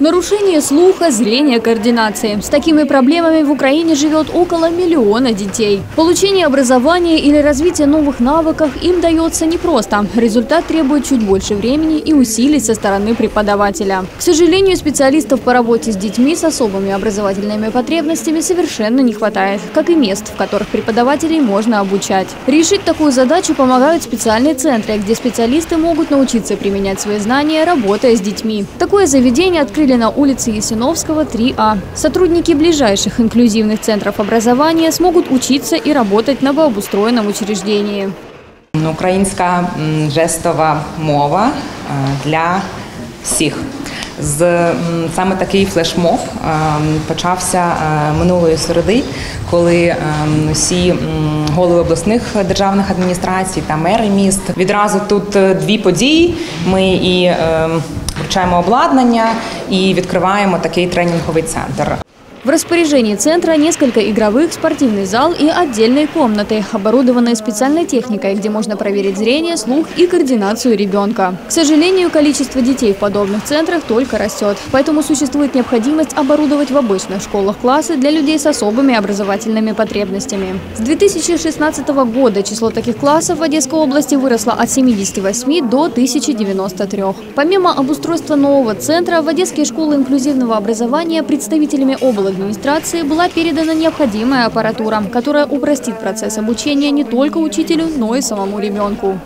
Нарушение слуха, зрения, координации. С такими проблемами в Украине живет около миллиона детей. Получение образования или развитие новых навыков им дается непросто. Результат требует чуть больше времени и усилий со стороны преподавателя. К сожалению, специалистов по работе с детьми с особыми образовательными потребностями совершенно не хватает, как и мест, в которых преподавателей можно обучать. Решить такую задачу помогают специальные центры, где специалисты могут научиться применять свои знания, работая с детьми. Такое заведение открыли на улице Ясиновского, 3А. Сотрудники ближайших инклюзивных центров образования смогут учиться и работать на обустроенном учреждении. Українська м, жестова мова е, для всіх. З саме такий флешмоб е, почався е, минулої середи, коли е, всі голови обласних державних адміністрацій та мери міст відразу тут е, дві події. Ми і е, вручаємо обладнання і відкриваємо такий тренінговий центр. В распоряжении центра несколько игровых, спортивный зал и отдельные комнаты, оборудованные специальной техникой, где можно проверить зрение, слух и координацию ребенка. К сожалению, количество детей в подобных центрах только растет, поэтому существует необходимость оборудовать в обычных школах классы для людей с особыми образовательными потребностями. С 2016 года число таких классов в Одесской области выросло от 78 до 1093. Помимо обустройства нового центра, в Одесские школы инклюзивного образования представителями области администрации была передана необходимая аппаратура, которая упростит процесс обучения не только учителю, но и самому ребенку.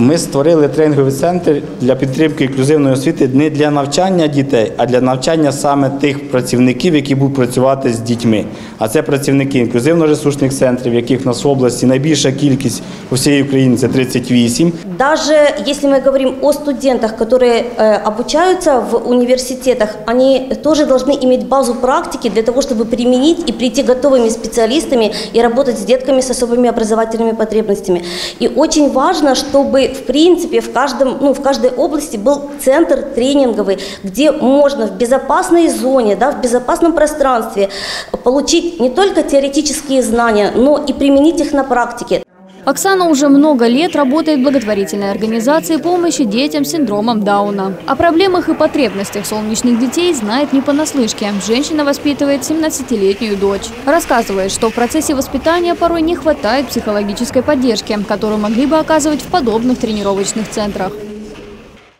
Ми створили тренінговий центр для підтримки інклюзивної освіти не для навчання дітей, а для навчання саме тих працівників, які будуть працювати з дітьми. А це працівники інклюзивно-ресурсних центрів, яких в нас в області найбільша кількість у всієї України це 38. Даже если мы говорим о студентах, которые э, обучаются в университетах, они тоже должны иметь базу практики для того, чтобы применить и прийти готовыми специалистами и работать с детками с особыми образовательными потребностями. И очень важно, чтобы в принципе в, каждом, ну, в каждой области был центр тренинговый, где можно в безопасной зоне, да, в безопасном пространстве получить не только теоретические знания, но и применить их на практике. Оксана уже много лет работает в благотворительной организации помощи детям с синдромом Дауна. О проблемах и потребностях солнечных детей знает не понаслышке. Женщина воспитывает 17-летнюю дочь. Рассказывает, что в процессе воспитания порой не хватает психологической поддержки, которую могли бы оказывать в подобных тренировочных центрах.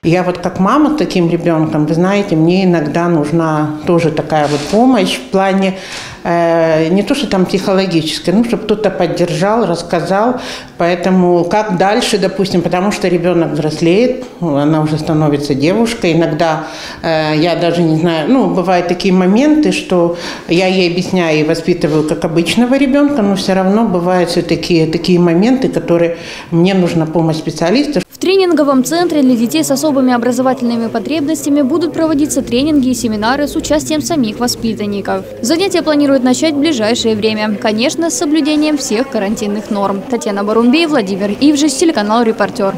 Я вот как мама с таким ребенком, вы знаете, мне иногда нужна тоже такая вот помощь в плане э, не то, что там психологической, ну, чтобы кто-то поддержал, рассказал. Поэтому как дальше, допустим, потому что ребенок взрослеет, она уже становится девушкой. Иногда э, я даже не знаю, ну, бывают такие моменты, что я ей объясняю и воспитываю как обычного ребенка, но все равно бывают все-таки такие моменты, которые мне нужна помощь специалиста. Тренинговом центре для детей с особыми образовательными потребностями будут проводиться тренинги и семинары с участием самих воспитанников. Занятия планируют начать в ближайшее время, конечно, с соблюдением всех карантинных норм. Татьяна Барумбей, Владимир Ивжич, телеканал «Репортер».